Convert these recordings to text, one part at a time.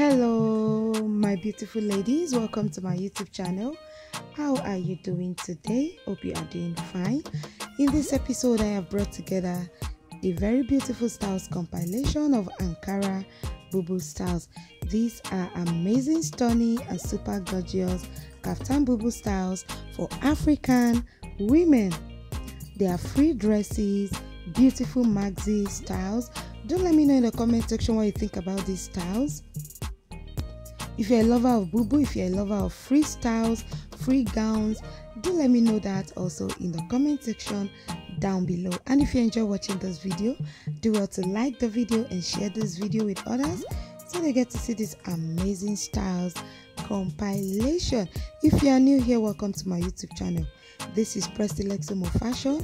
Hello, my beautiful ladies. Welcome to my YouTube channel. How are you doing today? Hope you are doing fine. In this episode, I have brought together a very beautiful styles compilation of Ankara Bubu styles. These are amazing, stunning, and super gorgeous kaftan bubu styles for African women. They are free dresses, beautiful maxi styles. Do let me know in the comment section what you think about these styles. If you're a lover of bubu, if you're a lover of free styles, free gowns, do let me know that also in the comment section down below. And if you enjoy watching this video, do well to like the video and share this video with others so they get to see this amazing styles compilation. If you are new here, welcome to my YouTube channel. This is Prestylex Home of Fashion,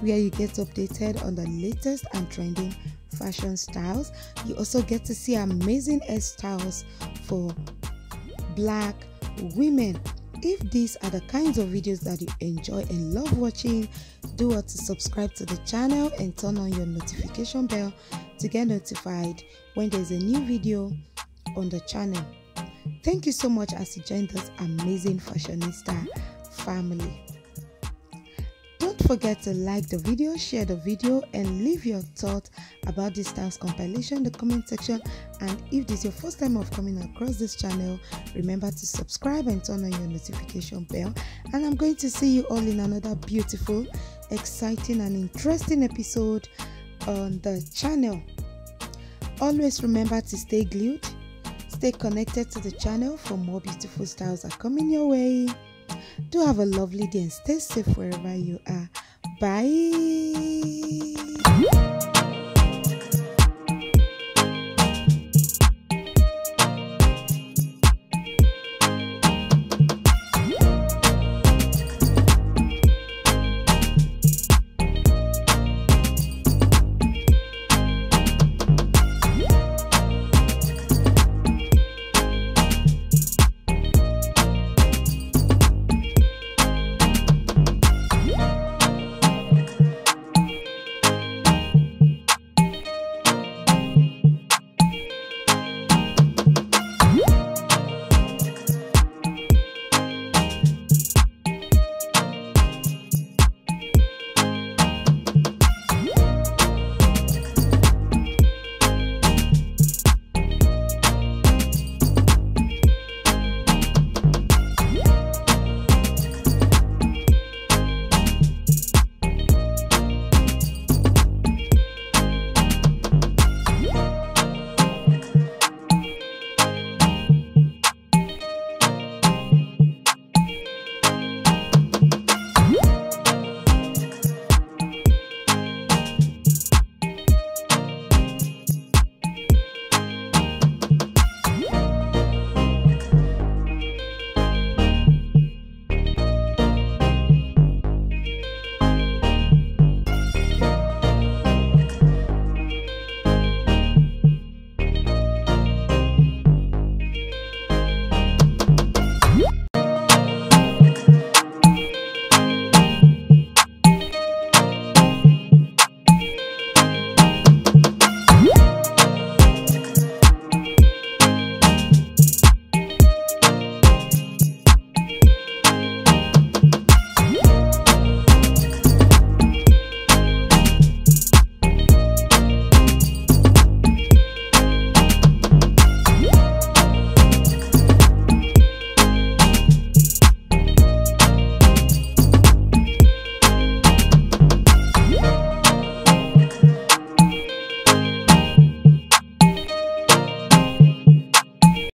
where you get updated on the latest and trending fashion styles. You also get to see amazing hairstyles for black women. If these are the kinds of videos that you enjoy and love watching, do what to subscribe to the channel and turn on your notification bell to get notified when there's a new video on the channel. Thank you so much as you joined this amazing fashionista family. Forget to like the video, share the video, and leave your thoughts about this styles compilation in the comment section. And if this is your first time of coming across this channel, remember to subscribe and turn on your notification bell. And I'm going to see you all in another beautiful, exciting, and interesting episode on the channel. Always remember to stay glued, stay connected to the channel for more beautiful styles are coming your way. Do have a lovely day and stay safe wherever you are. Bye.